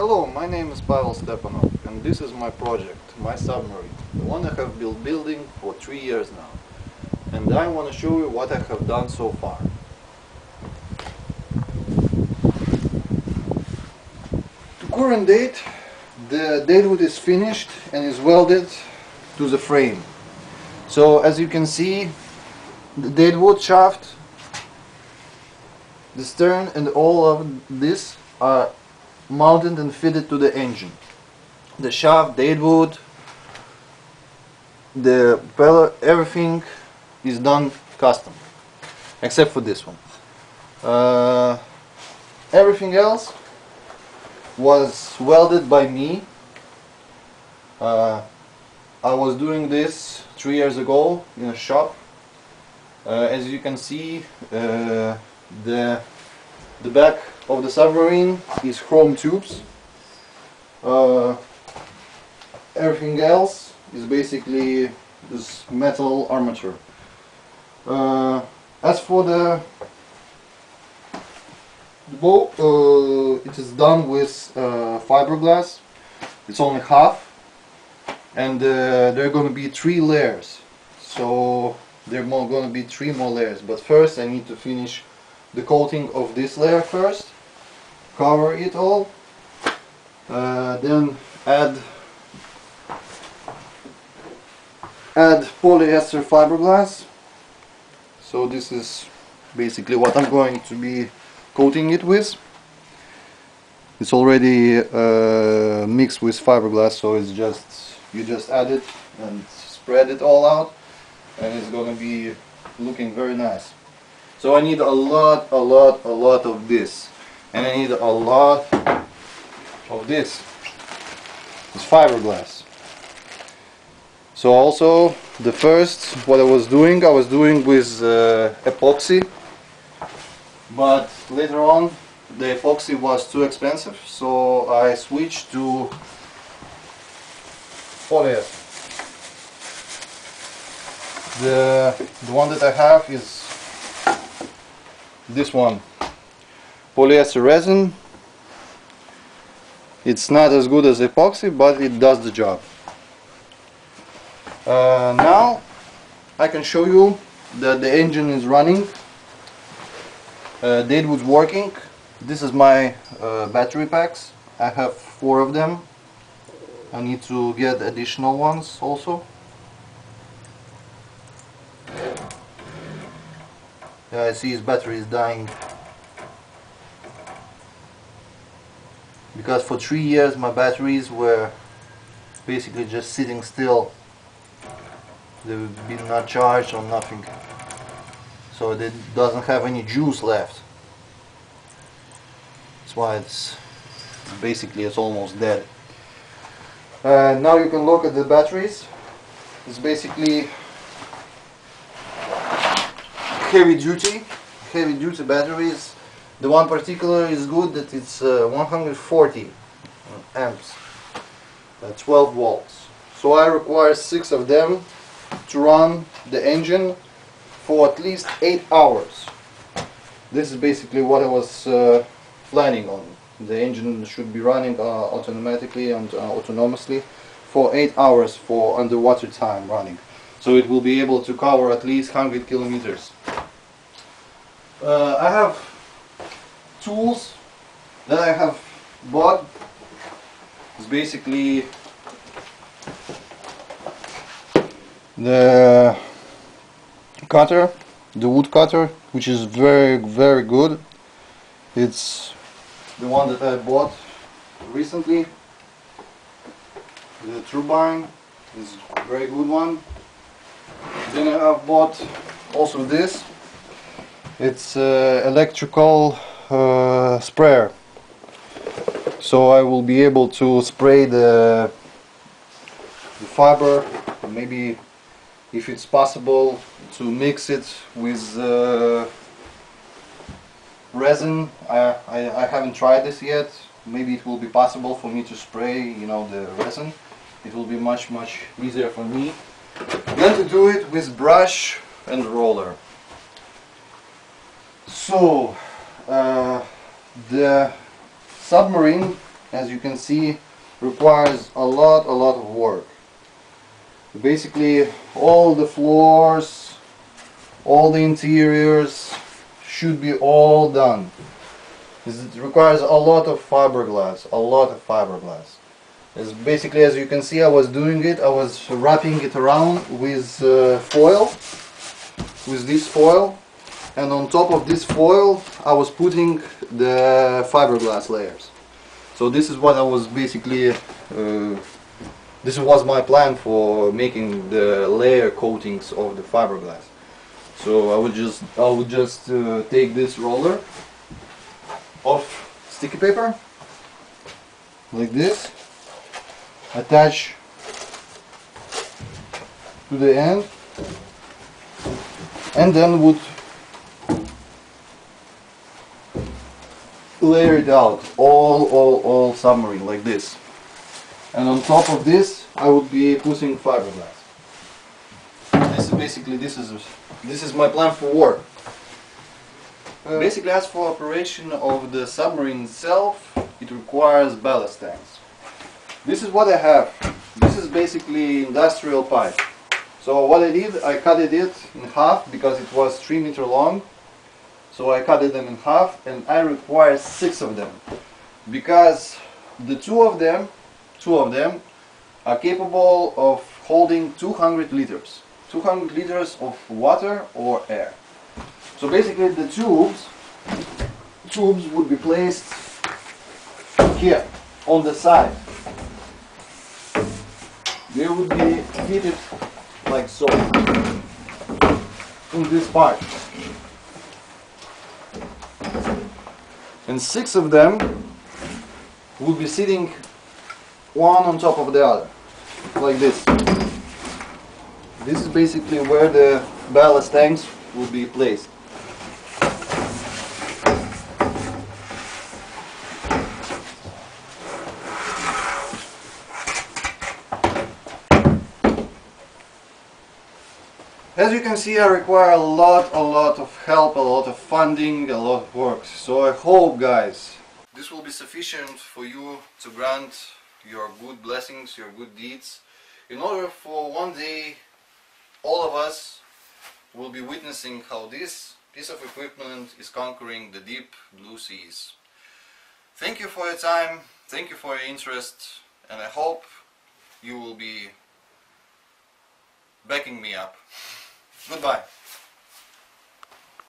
Hello, my name is Pavel Stepanov and this is my project, my submarine, the one I have been building for three years now. And I want to show you what I have done so far. To current date, the deadwood is finished and is welded to the frame. So as you can see, the deadwood shaft, the stern and all of this are mounted and fitted to the engine. The shaft, deadwood, the propeller, everything is done custom, except for this one. Uh, everything else was welded by me. Uh, I was doing this three years ago in a shop. Uh, as you can see, uh, the the back of the submarine is chrome tubes. Uh, everything else is basically this metal armature. Uh, as for the, boat, uh, it is done with uh, fiberglass. It's only half, and uh, there are going to be three layers. So there are going to be three more layers. But first, I need to finish the coating of this layer first cover it all uh, then add add polyester fiberglass. So this is basically what I'm going to be coating it with. It's already uh, mixed with fiberglass so it's just you just add it and spread it all out and it's gonna be looking very nice. So I need a lot, a lot, a lot of this. And I need a lot of this. This fiberglass. So also the first what I was doing I was doing with uh, epoxy but later on the epoxy was too expensive so I switched to polyester. The, the one that I have is this one polyester resin. It's not as good as epoxy but it does the job. Uh, now I can show you that the engine is running. Uh, Deadwood's working. This is my uh, battery packs. I have four of them. I need to get additional ones also. Yeah, I see his battery is dying. Because for three years my batteries were basically just sitting still. They've been not charged or nothing. So it doesn't have any juice left. That's why it's basically it's almost dead. Uh, now you can look at the batteries. It's basically heavy duty heavy duty batteries the one particular is good that it's uh, 140 amps. Uh, 12 volts. So I require six of them to run the engine for at least eight hours. This is basically what I was uh, planning on. The engine should be running uh, automatically and uh, autonomously for eight hours for underwater time running. So it will be able to cover at least 100 kilometers. Uh, I have tools that I have bought. is basically the cutter, the wood cutter, which is very very good. It's the one that I bought recently. The turbine is a very good one. Then I have bought also this it's uh, electrical sprayer so I will be able to spray the, the fiber maybe if it's possible to mix it with uh, resin. I, I, I, haven't tried this yet. Maybe it will be possible for me to spray you know the resin. It will be much much easier for me than to do it with brush and roller. So, uh, the submarine as you can see requires a lot a lot of work. Basically all the floors all the interiors should be all done. It requires a lot of fiberglass a lot of fiberglass. As basically as you can see I was doing it I was wrapping it around with uh, foil with this foil and on top of this foil I was putting the fiberglass layers. So this is what I was basically uh, this was my plan for making the layer coatings of the fiberglass. So I would just I would just uh, take this roller of sticky paper like this attach to the end and then would layer it out all all all submarine like this. And on top of this I would be putting fiberglass. This is basically this is this is my plan for war. Uh, basically as for operation of the submarine itself it requires ballast tanks. This is what I have. This is basically industrial pipe. So what I did I cut it in half because it was 3 meter long so I cut them in half and I require six of them. Because the two of them two of them are capable of holding 200 liters. 200 liters of water or air. So basically the tubes tubes would be placed here on the side. They would be fitted like so in this part and six of them would be sitting one on top of the other like this. This is basically where the ballast tanks would be placed As you can see I require a lot, a lot of help, a lot of funding, a lot of work. So I hope guys this will be sufficient for you to grant your good blessings, your good deeds in order for one day all of us will be witnessing how this piece of equipment is conquering the deep blue seas. Thank you for your time, thank you for your interest and I hope you will be backing me up. Goodbye.